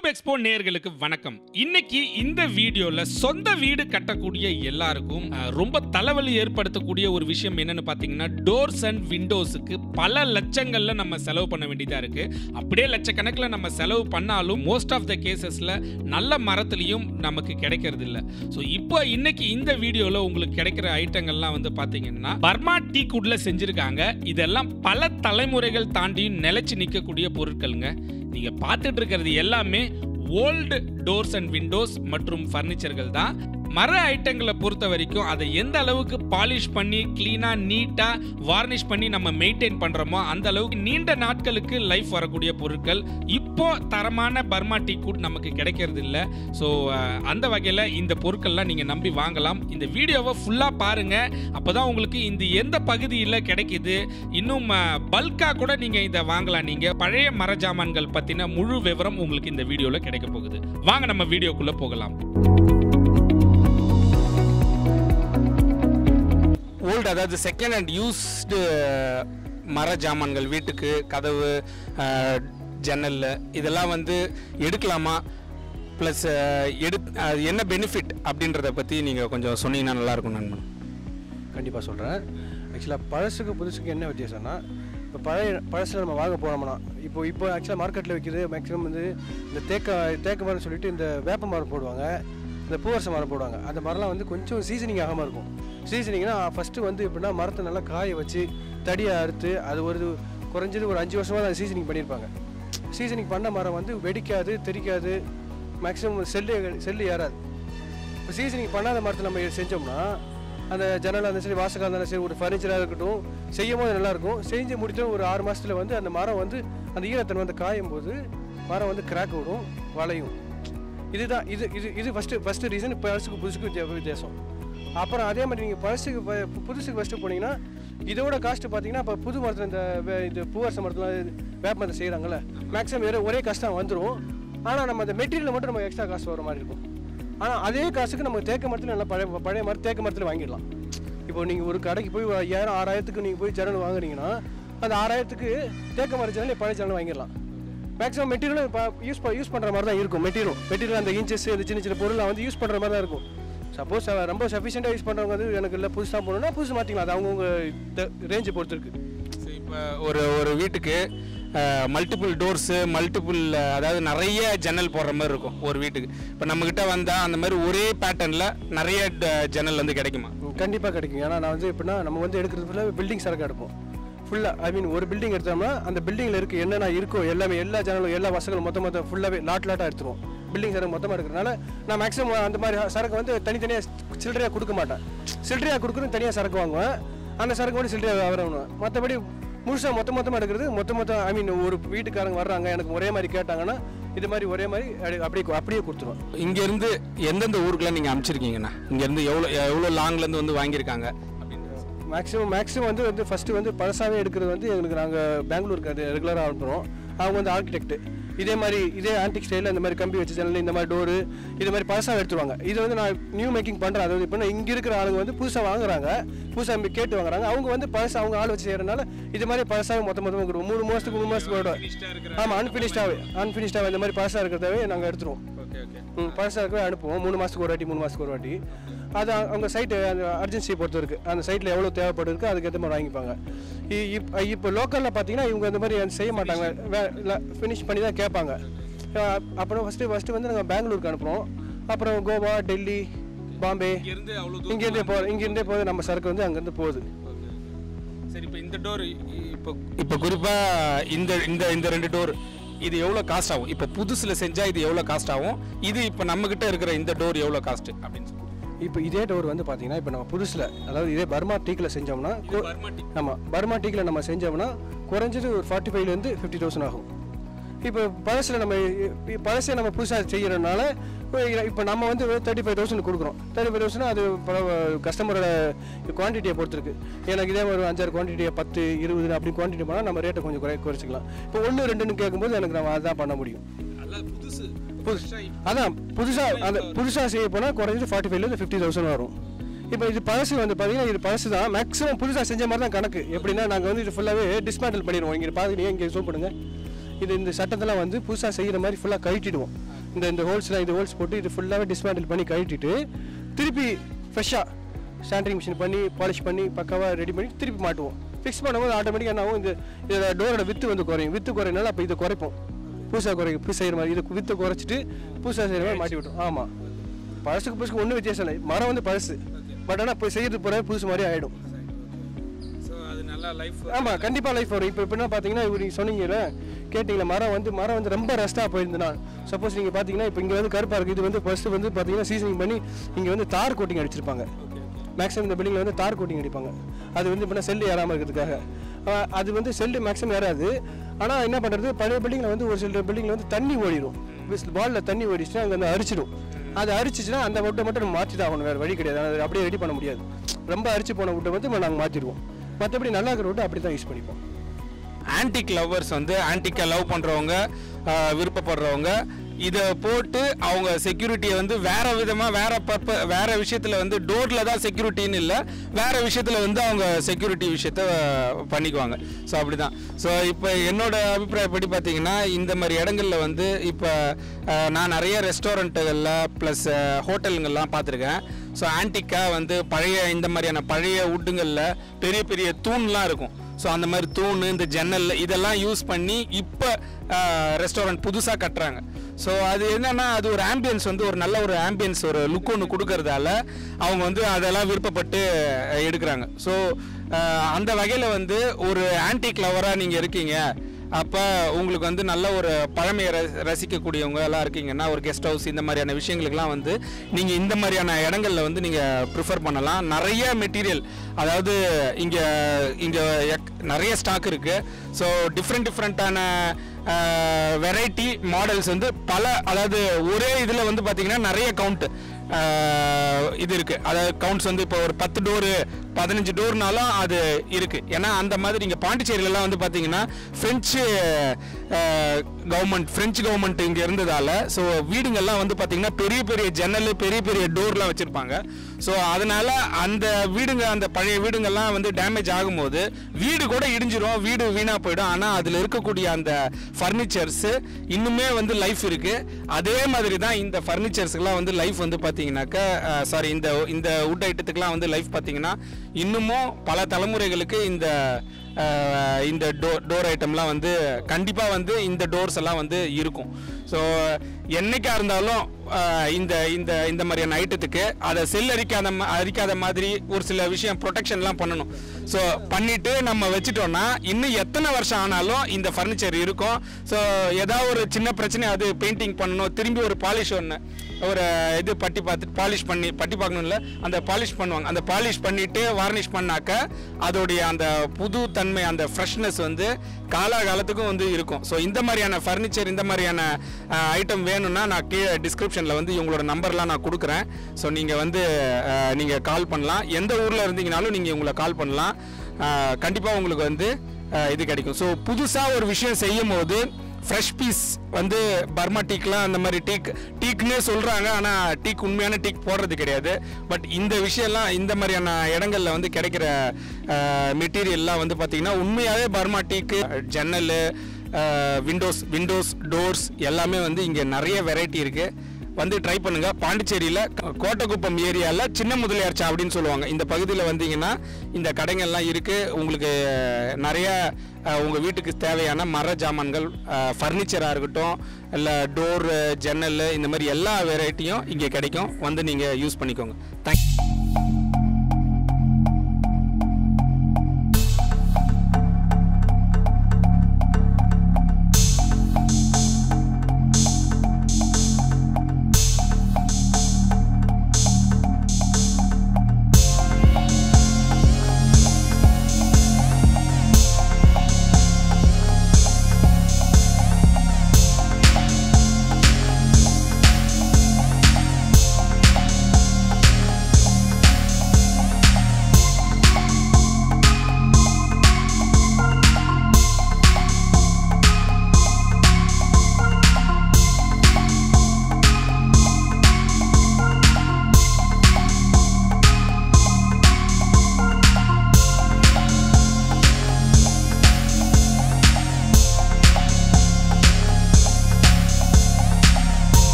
Cube expo நேர்களுக்கு வணக்கம். இன்னைக்கு இந்த வீடியோல சொந்த வீடு கட்டக்கூடிய எல்லாருக்கும் ரொம்ப தலைவலி ஏற்படுத்தக்கூடிய ஒரு விஷயம் என்னன்னு பாத்தீங்கன்னா டோர்ஸ் அண்ட் விண்டோஸுக்கு பல லட்சங்கள்ல நம்ம செலவு பண்ண வேண்டியதா இருக்கு. அப்படியே லட்சக்கணக்கில் நம்ம செலவு பண்ணாலும் மோஸ்ட் ஆஃப் த கேசஸ்ல நல்ல மரத்துலையும் நமக்கு கிடைக்கிறது இல்ல ஸோ இப்போ இன்னைக்கு இந்த வீடியோல உங்களுக்கு கிடைக்கிற ஐட்டங்கள்லாம் வந்து பாத்தீங்கன்னா பர்மா டீ குட்ல செஞ்சிருக்காங்க. இதெல்லாம் பல தலைமுறைகள் தாண்டியும் நிலைச்சு நிற்கக்கூடிய பொருட்களுங்க. நீங்க பார்த்துட்டு இருக்கிறது எல்லாமே ஓல்டு டோர்ஸ் அண்ட் விண்டோஸ் மற்றும் ஃபர்னிச்சர்கள் தான். மர ஐட்டங்களை பொறுத்த வரைக்கும் அதை எந்த அளவுக்கு பாலிஷ் பண்ணி க்ளீனாக நீட்டாக வார்னிஷ் பண்ணி நம்ம மெயின்டைன் பண்ணுறோமோ அந்த அளவுக்கு நீண்ட நாட்களுக்கு லைஃப் வரக்கூடிய பொருட்கள் இப்போ தரமான பர்மா டீ கூட் நமக்கு கிடைக்கிறது இல்லை. ஸோ அந்த வகையில் இந்த பொருட்கள்லாம் நீங்கள் நம்பி வாங்கலாம். இந்த வீடியோவை ஃபுல்லாக பாருங்கள் அப்போ தான் உங்களுக்கு இந்த எந்த பகுதியில் கிடைக்குது இன்னும் பல்காக கூட நீங்கள் இதை வாங்கலாம். நீங்கள் பழைய மர ஜாமான்கள் பற்றின முழு விவரம் உங்களுக்கு இந்த வீடியோவில் கிடைக்க போகுது. வாங்க நம்ம வீடியோக்குள்ளே போகலாம். ஓல்டு அதாவது செகண்ட் ஹேண்ட் யூஸ்டு மர ஜாமான்கள் வீட்டுக்கு கதவு ஜன்னலில் ஜன்னல் இதெல்லாம் வந்து எடுக்கலாமா? ப்ளஸ் எடு அது என்ன பெனிஃபிட் அப்படின்றத பற்றி நீங்கள் கொஞ்சம் சொன்னீங்கன்னா நல்லாயிருக்கும் நண்பன். கண்டிப்பாக சொல்கிறேன் ஆக்சுவலாக பழசுக்கு புதுசுக்கு என்ன வித்தியாசம்னா இப்போ பழைய பழசில் நம்ம வாங்க போனோம்னா இப்போ இப்போ ஆக்சுவலாக மார்க்கெட்டில் விற்கிது மேக்ஸிமம் வந்து இந்த தேக்க தேக்க மரம்னு சொல்லிட்டு இந்த வேப்ப மரம் போடுவாங்க இந்த பூவரச மரம் போடுவாங்க அந்த மரம்லாம் வந்து கொஞ்சம் சீசனிங் ஆகாமல் இருக்கும். சீசனிங்னா ஃபஸ்ட்டு வந்து எப்படின்னா மரத்தை நல்லா காய வச்சு தடியை அறுத்து அது ஒரு குறைஞ்சது ஒரு அஞ்சு வருஷமாக தான் சீசனிங் பண்ணியிருப்பாங்க. சீசனிங் பண்ண மரம் வந்து வெடிக்காது தெரிக்காது மேக்ஸிமம் செல்லு செல்லு ஏறாது. இப்போ சீசனிங் பண்ணாத மரத்தில் நம்ம செஞ்சோம்னா அந்த ஜன்னலாக இருந்தாலும் சரி வாசகாக இருந்தாலும் சரி ஒரு ஃபர்னிச்சராக இருக்கட்டும் செய்யும் போது நல்லாயிருக்கும் செஞ்சு முடித்த ஒரு ஆறு மாதத்தில் வந்து அந்த மரம் வந்து அந்த ஈரத்தன்மை வந்து காயும் போது மரம் வந்து கிராக் விடும் வளையும். இதுதான் இது இது இது ஃபஸ்ட்டு ஃபஸ்ட்டு ரீசன் இப்போ அரசுக்கு புதுசுக்கு வித்தியாசம். அப்புறம் அதே மாதிரி நீங்கள் பழசுக்கு புதுசுக்கு ஃபஸ்ட்டு போனீங்கன்னா இதோட காஸ்ட்டு பார்த்தீங்கன்னா இப்போ புது மரத்தில் இந்த வே- இது பூவரச மரத்தில் வேப்ப மரத்தை செய்கிறாங்கல்ல மேக்ஸிமம் வேறு ஒரே கஷ்டம் வந்துடும் ஆனால் நம்ம அந்த மெட்டீரியல் மட்டும் நம்ம எக்ஸ்ட்ரா காசு வர மாதிரி இருக்கும். ஆனால் அதே காசுக்கு நம்ம தேக்க மரத்தில் நல்லா பழைய பழைய மரம் தேக்க மரத்தில் வாங்கிடலாம். இப்போ நீங்கள் ஒரு கடைக்கு போய் ஒரு ஐயாயிரம் ஆறாயிரத்துக்கு நீங்கள் போய் ஜன்னல் வாங்குறீங்கன்னா அந்த ஆறாயிரத்துக்கு தேக்க மர ஜன்னல் பழைய ஜன்னல் வாங்கிடலாம். மேக்ஸிமம் மெட்டீரியலும் இப்போ யூஸ் யூஸ் பண்ணுற மாதிரி தான் இருக்கும். மெட்டீரியல் மெட்டீரியல் அந்த இன்ச்சஸ் அந்த சின்ன சின்ன பொருளை வந்து யூஸ் பண்ணுற மாதிரி தான் இருக்கும். சப்போஸ் ரொம்ப சஃபிஷியண்ட்டாக யூஸ் பண்ணுறவங்க வந்து எனக்கு இல்லை புதுசாக போகணுன்னா புதுசு மாற்றிக்கலாம் அது அவங்கவுங்க ரேஞ்சை பொறுத்து இருக்குது இப்போ ஒரு ஒரு வீட்டுக்கு மல்டிபிள் டோர்ஸு மல்டிபிள் அதாவது நிறைய ஜன்னல் போடுற மாதிரி இருக்கும் ஒரு வீட்டுக்கு. இப்போ நம்மக்கிட்ட வந்தால் அந்த மாதிரி ஒரே பேட்டர்னில் நிறைய ஜன்னல் வந்து கிடைக்குமா? கண்டிப்பாக கிடைக்கும் ஏன்னா நான் வந்து எப்படின்னா நம்ம வந்து எடுக்கிறது ஃபுல்லாக பில்டிங் சரக்காக எடுப்போம். ஃபுல்லாக ஐ மீன் ஒரு பில்டிங் எடுத்தோம்னா அந்த பில்டிங்கில் இருக்க என்னென்ன இருக்கோ எல்லாமே எல்லா ஜன்னலும் எல்லா வசங்களும் மொத்த மொத்தம் ஃபுல்லாகவே லாட் லாட்டாக எடுத்துருவோம். பில்டிங் சரக்கு மொத்தமாக இருக்கிறனால நான் மேக்ஸிமம் அந்த மாதிரி சரக்கு வந்து தனித்தனியாக சில்லறையாக கொடுக்க மாட்டேன். சில்லறையாக கொடுக்குறது தனியாக சரக்கு வாங்குவேன். அந்த சரக்கு மட்டும் சில்லறையாக வரணும் மற்றபடி முழுசாக மொத்த மொத்தமாக எடுக்கிறது மொத்த மொத்தம் ஐ மீன் ஒரு வீட்டுக்காரங்க வர்றாங்க எனக்கு ஒரே மாதிரி கேட்டாங்கன்னா இது மாதிரி ஒரே மாதிரி அப்படி- அப்படியே அப்படியே கொடுத்துருவேன். இங்கேருந்து எந்தெந்த ஊருக்குலாம் நீங்கள் அனுப்பிச்சிருக்கீங்கண்ணா இங்கேருந்து எவ்வளோ எவ்வளோ லாங்லேருந்து வந்து வாங்கியிருக்காங்க? மேக்ஸிமம் மேக்ஸிமம் வந்து வந்து ஃபஸ்ட்டு வந்து பழசாவே எடுக்கிறது வந்து எங்களுக்கு நாங்கள் பெங்களூருக்கு அது ரெகுலராக அனுப்புகிறோம் அவங்க வந்து ஆர்கிடெக்ட் இதே மாதிரி இதே ஆன்டிக் ஸ்டைலில் இந்த மாதிரி கம்பி வச்சு ஜன்னல் இந்த மாதிரி டோரு இது மாதிரி பழசாக எடுத்துருவாங்க. இது வந்து நான் நியூ மேக்கிங் பண்ணுறேன் அதாவது இப்போ இங்கே இருக்கிற ஆளுங்க வந்து புதுசாக வாங்குறாங்க. புதுசாக கேட்டு வாங்குறாங்க. அவங்க வந்து பழசாக அவங்க ஆள் வச்சு செய்கிறனால இது மாதிரி பழசாக மொத்த மொத்தமாக கொடுவோம் மூணு மாதத்துக்கு மூணு மாதத்துக்கு ஆமாம் அன்ஃபினிஷ்டாகவே அன்ஃபினிஷ்டாகவே இந்த மாதிரி பழசாக இருக்கிறதாவே நாங்கள் எடுத்துருவோம். பழசாக இருக்கவே அனுப்புவோம். மூணு மாதத்துக்கு ஒரு வாட்டி மூணு மாதத்துக்கு ஒரு வாட்டி. அது அவங்க- சைட்டு அந்த அர்ஜென்சியை பொறுத்து இருக்குது அந்த சைட்டில் எவ்வளோ தேவைப்பட்டு இருக்கு அதுக்கேற்ற மாதிரி வாங்கிப்பாங்க. இ- இப்போ லோக்கலில் பார்த்தீங்கன்னா இவங்க இந்த மாதிரி செய்ய மாட்டாங்க. ஃபினிஷ் பண்ணி தான் கேட்பாங்க. அப்புறம் ஃபஸ்ட்டு ஃபஸ்ட்டு வந்து நாங்கள் பெங்களூருக்கு அனுப்புகிறோம் அப்புறம் கோவா டெல்லி பாம்பே இங்கேருந்து அவ்வளோ இங்கேருந்தே போ இங்கேருந்தே போகுது நம்ம சரக்கு வந்து அங்கேருந்து போகுது. சரி இப்போ இந்த டோர் இப்போ இப்போ குறிப்பாக இந்த இந்த இந்த ரெண்டு டோர் இது எவ்வளோ காஸ்ட் ஆகும்? இப்போ புதுசில் செஞ்சால் இது எவ்வளோ காஸ்ட் ஆகும்? இது இப்போ நம்மக்கிட்ட இருக்கிற இந்த டோர் எவ்வளோ காஸ்ட் அப்படின்னு சொல்லி. இப்போ இதே டோர் வந்து பார்த்தீங்கன்னா இப்போ நம்ம புதுசில் அதாவது இதே பர்மா டீக்கில் செஞ்சோம்னா ஆமாம் பர்மா டீக்கில் நம்ம செஞ்சோம்னா குறைஞ்சது ஒரு ஃபார்ட்டி ஃபைவ்லேருந்து ஃபிஃப்டி தௌசண்ட் ஆகும். இப்போ பழசில் நம்ம பழசை நம்ம புதுசாக செய்கிறனால இப்போ நம்ம வந்து தேர்ட்டி ஃபைவ் தௌசண்ட் கொடுக்குறோம். தேர்ட்டி ஃபைவ் தௌசண்ட் அது கஸ்டமரோட குவான்டிட்டியை பொறுத்திருக்கு. எனக்கு இதே ஒரு அஞ்சாறு குவான்டிட்டியை பத்து இருபது அப்படி குவான்டிட்டி போனால் நம்ம ரேட்டை கொஞ்சம் குறை குறைச்சிக்கலாம். இப்போ ஒன்று ரெண்டுன்னு கேட்கும்போது எனக்கு நம்ம அதான் பண்ண முடியும். புதுசு. புதுசு. அதான் புதுசாக அந்த புதுசாக செய்ய போனால் குறைஞ்சது ஃபார்ட்டி ஃபைவ்லேருந்து ஃபிஃப்டி தௌசண்ட் வரும். இப்போ இது பழசு வந்து பார்த்தீங்கன்னா இது பழசு தான் மேக்ஸிமம் புதுசாக செஞ்ச மாதிரி தான் கணக்கு. எப்படின்னா நாங்கள் வந்து இது ஃபுல்லாகவே டிஸ்மேண்டில் பண்ணிடுவோம். இங்கே பார்க்குறீங்க இங்கே சூப் பண்ணுங்க. இது இந்த சட்டத்தெல்லாம் வந்து புதுசாக செய்கிற மாதிரி ஃபுல்லாக கழட்டிடுவோம். இந்த இந்த ஹோல்ஸ்லாம் இந்த ஹோல்ஸ் போட்டு இது ஃபுல்லாகவே டிஸ்மேண்டில் பண்ணி கழட்டிட்டு திருப்பி ஃப்ரெஷ்ஷாக ஸ்டாண்டரிங் மிஷின் பண்ணி பாலிஷ் பண்ணி பக்காவாக ரெடி பண்ணி திருப்பி மாட்டுவோம். ஃபிக்ஸ் பண்ணும்போது ஆட்டோமேட்டிக்காக என்ன ஆகும்? இந்த இதில் டோரோட வித்து வந்து குறையும். வித்து குறையினால அப்போ இதை குறைப்போம். புதுசாக குறைக்கும் புதுசு செய்கிற மாதிரி இது வித்தை குறைச்சிட்டு புதுசாக செய்கிற மாதிரி மாட்டி விட்டோம் ஆமாம் பழசுக்கு புதுசுக்கு ஒன்றும் வித்தியாசம் இல்லை. மரம் வந்து பழசு. பட் ஆனால் இப்போ செய்யறது போகிற புதுசு மாதிரி ஆகிடும் ஸோ அது நல்லா லைஃப் ஆமாம் கண்டிப்பாக லைஃப் வரும். இப்போ எப்படின்னா பார்த்தீங்கன்னா இவர் நீங்கள் சொன்னீங்கல்ல கேட்டிங்களா? மரம் வந்து மரம் வந்து ரொம்ப ரெஸ்ட்டாக போயிருந்துன்னா சப்போஸ் நீங்கள் பார்த்தீங்கன்னா இப்போ இங்கே வந்து கருப்பாக இருக்குது இது வந்து ஃபஸ்ட்டு வந்து பார்த்தீங்கன்னா சீசனிங் பண்ணி இங்கே வந்து தார் கோட்டிங் அடிச்சிருப்பாங்க. மேக்ஸிமம் இந்த பில்டிங்கில் வந்து தார் கோட்டிங் அடிப்பாங்க. அது வந்து இப்போ செல்லு ஏறாமல் இருக்கிறதுக்காக. அது வந்து செல்லு மேக்ஸிமம் ஏறாது. ஆனால் என்ன பண்ணுறது பழைய பில்டிங்கில் வந்து ஒரு சில பில்டிங்கில் வந்து தண்ணி ஓடிடும் பாலில் தண்ணி ஓடிச்சுன்னா அங்கே வந்து அரிச்சிடும். அது அரிச்சிச்சுன்னா அந்த வுட்டை மட்டும் நம்ம மாற்றி தான் ஆகணும். வேறு வழி கிடையாது. அது அப்படியே ரெடி பண்ண முடியாது. ரொம்ப அரிச்சு போன வுட்டை வந்து நாங்கள் மாற்றிடுவோம் மற்றபடி நல்லா இருக்கிற வுட்டை அப்படி தான் யூஸ் பண்ணிப்போம். ஆன்டிக் லவ்வர்ஸ் வந்து ஆன்டிக்கை லவ் பண்ணுறவங்க விருப்பப்படுறவங்க இதை போட்டு அவங்க செக்யூரிட்டியை வந்து வேறு விதமாக வேறு பர்ப வேறு விஷயத்தில் வந்து டோரில் தான் செக்யூரிட்டின்னு இல்லை வேறு விஷயத்தில் வந்து அவங்க செக்யூரிட்டி விஷயத்த பண்ணிக்குவாங்க. ஸோ அப்படி தான் ஸோ இப்போ என்னோடய அபிப்பிராயப்படி பார்த்தீங்கன்னா இந்த மாதிரி இடங்கள்ல வந்து இப்போ நான் நிறைய ரெஸ்டாரண்ட்டுகளில் ப்ளஸ் ஹோட்டலுங்கள்லாம் பார்த்துருக்கேன் ஸோ ஆன்டிக்காக வந்து பழைய இந்த மாதிரியான பழைய உட்டுங்களில் பெரிய பெரிய தூண்லாம் இருக்கும். ஸோ அந்த மாதிரி தூண் இந்த ஜன்னல் இதெல்லாம் யூஸ் பண்ணி இப்போ ரெஸ்டாரண்ட் புதுசாக கட்டுறாங்க. ஸோ அது என்னன்னா அது ஒரு ஆம்பியன்ஸ் வந்து ஒரு நல்ல ஒரு ஆம்பியன்ஸ் ஒரு லுக் ஒன்று கொடுக்கறதால அவங்க வந்து அதெல்லாம் விருப்பப்பட்டு எடுக்கிறாங்க. ஸோ அந்த வகையில் வந்து ஒரு ஆன்டிக் லவராக நீங்கள் இருக்கீங்க. அப்போ உங்களுக்கு வந்து நல்ல ஒரு பழமையை ர ரசிக்கக்கூடியவங்க எல்லாம் இருக்கீங்கன்னா ஒரு கெஸ்ட் ஹவுஸ் இந்த மாதிரியான விஷயங்களுக்கெல்லாம் வந்து நீங்கள் இந்த மாதிரியான இடங்களில் வந்து நீங்கள் ப்ரிஃபர் பண்ணலாம். நிறைய மெட்டீரியல் அதாவது இங்கே இங்கே நிறைய ஸ்டாக் இருக்குது ஸோ டிஃப்ரெண்ட் டிஃப்ரெண்ட்டான வெரைட்டி மாடல்ஸ் வந்து பல அதாவது ஒரே இதில் வந்து பார்த்திங்கன்னா நிறைய கவுண்ட்டு இது இருக்குது அதாவது கவுண்ட்ஸ் வந்து இப்போ ஒரு பத்து டோரு பதினஞ்சு டோர்னாலும் அது இருக்குது ஏன்னா அந்த மாதிரி இங்கே பாண்டிச்சேரியிலலாம் வந்து பார்த்தீங்கன்னா ஃப்ரெஞ்சு கவர்மெண்ட் ஃப்ரெஞ்சு கவர்மெண்ட் இங்கே இருந்ததால ஸோ வீடுங்கள்லாம் வந்து பார்த்திங்கன்னா பெரிய பெரிய ஜன்னல் பெரிய பெரிய டோர்லாம் வச்சுருப்பாங்க. ஸோ அதனால் அந்த வீடுங்க அந்த பழைய வீடுங்கள்லாம் வந்து டேமேஜ் ஆகும்போது வீடு கூட இடிஞ்சிரும் வீடு வீணாக போயிடும். ஆனால் அதில் இருக்கக்கூடிய அந்த ஃபர்னிச்சர்ஸு இன்னுமே வந்து லைஃப் இருக்குது அதே மாதிரி தான் இந்த ஃபர்னிச்சர்ஸுக்கெலாம் வந்து லைஃப் வந்து பார்த்தீங்கன்னாக்கா சாரி இந்த இந்த உட் ஐட்டத்துக்கெலாம் வந்து லைஃப் பார்த்தீங்கன்னா இன்னமும் பல தலைமுறைகளுக்கு இந்த இந்த டோ டோர் ஐட்டம்லாம் வந்து கண்டிப்பாக வந்து இந்த டோர்ஸ் எல்லாம் வந்து இருக்கும். ஸோ என்றைக்காக இருந்தாலும் இந்த இந்த இந்த மாதிரியான ஐட்டத்துக்கு அதை செல் அரிக்காத அரிக்காத மாதிரி ஒரு சில விஷயம் ப்ரொடெக்ஷன்லாம் பண்ணணும். ஸோ பண்ணிவிட்டு நம்ம வச்சுட்டோம்னா இன்னும் எத்தனை வருஷம் ஆனாலும் இந்த ஃபர்னிச்சர் இருக்கும். ஸோ ஏதாவது ஒரு சின்ன பிரச்சனை அது பெயிண்டிங் பண்ணணும் திரும்பி ஒரு பாலிஷ் ஒன்று ஒரு இது பட்டி பார்த்து பாலிஷ் பண்ணி பட்டி பார்க்கணும்ல அந்த பாலிஷ் பண்ணுவாங்க. அந்த பாலிஷ் பண்ணிவிட்டு வார்னிஷ் பண்ணாக்க அதோடைய அந்த புது தன்மை அந்த ஃப்ரெஷ்னஸ் வந்து காலாகாலத்துக்கும் வந்து இருக்கும். ஸோ இந்த மாதிரியான ஃபர்னிச்சர் இந்த மாதிரியான ஐட்டம் வேணும்னா நான் கீழே டிஸ்கிரிப்ஷனில் வந்து இவங்களோட நம்பர்லாம் நான் கொடுக்குறேன். ஸோ நீங்கள் வந்து நீங்கள் கால் பண்ணலாம். எந்த ஊரில் இருந்தீங்கனாலும் நீங்கள் உங்களை கால் பண்ணலாம். கண்டிப்பாக உங்களுக்கு வந்து இது கிடைக்கும். ஸோ புதுசாக ஒரு விஷயம் செய்யும் போது ஃப்ரெஷ் பீஸ் வந்து பர்மா டீக்லாம் அந்த மாதிரி டீக் டீக்னே சொல்கிறாங்க ஆனால் டீக் உண்மையான டீக் போடுறது கிடையாது. பட் இந்த விஷயம்லாம் இந்த மாதிரியான இடங்கள்ல வந்து கிடைக்கிற மெட்டீரியல்லாம் வந்து பார்த்திங்கன்னா உண்மையாகவே பர்மா டீக்கு ஜன்னல் விண்டோஸ் விண்டோஸ் டோர்ஸ் எல்லாமே வந்து இங்கே நிறைய வெரைட்டி இருக்குது வந்து ட்ரை பண்ணுங்க. பாண்டிச்சேரியில் கோட்டக்குப்பம் ஏரியாவில் சின்ன முதலியார் அப்படின்னு சொல்லுவாங்க. இந்த பகுதியில் வந்தீங்கன்னா இந்த கடைங்கள்லாம் இருக்குது உங்களுக்கு நிறைய உங்கள் வீட்டுக்கு தேவையான மர ஜாமான்கள் ஃபர்னிச்சராக இருக்கட்டும் இல்லை டோர் ஜன்னல் இந்த மாதிரி எல்லா வெரைட்டியும் இங்கே கிடைக்கும். வந்து நீங்கள் யூஸ் பண்ணிக்கோங்க. தேங்க்யூ